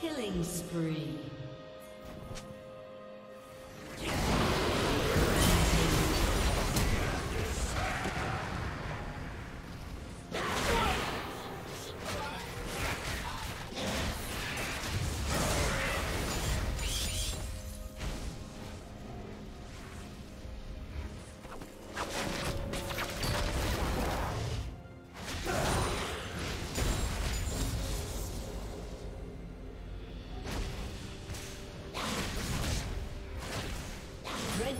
Killing spree.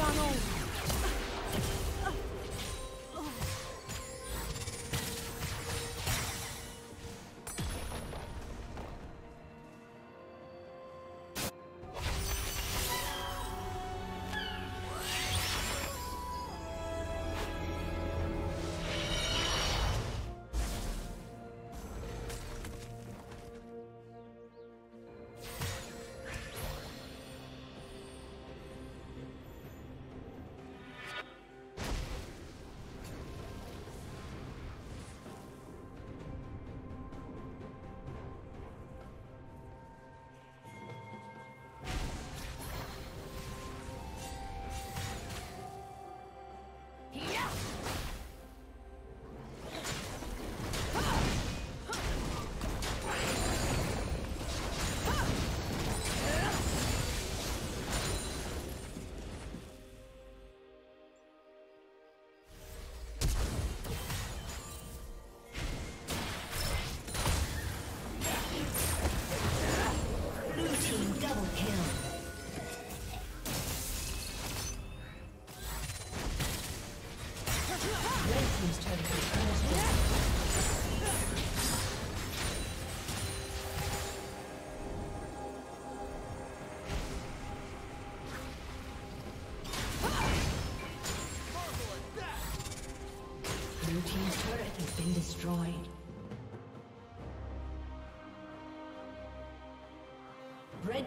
on over.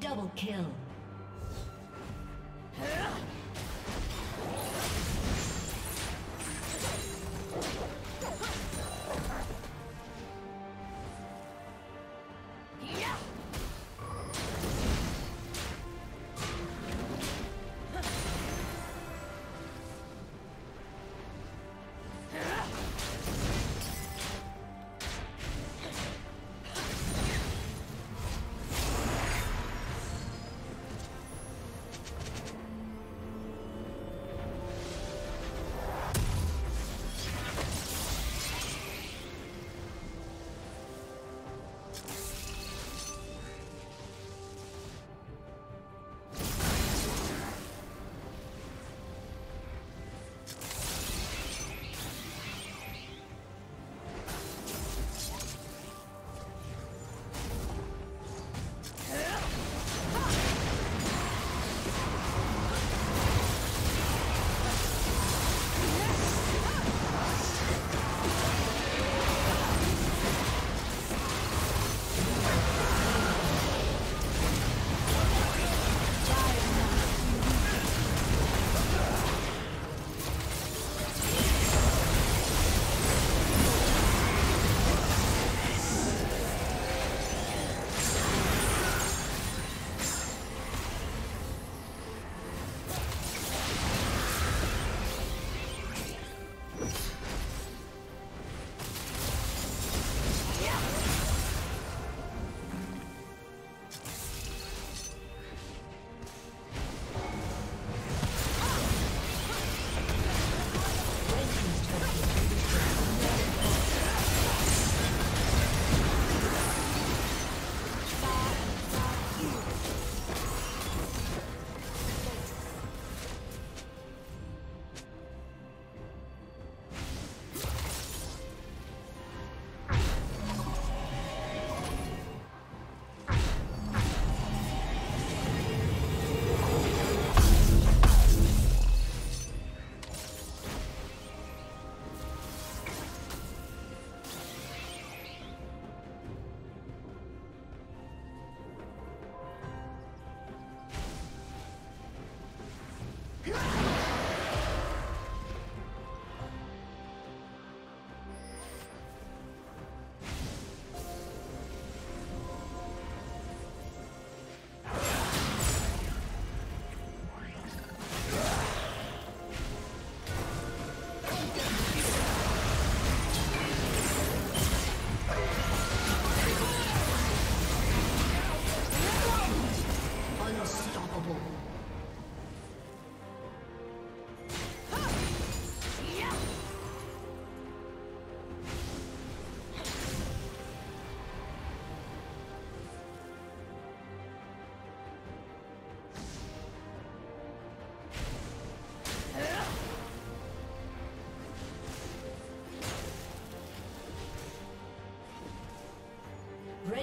Double kill.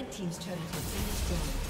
Red Team's turret has been destroyed.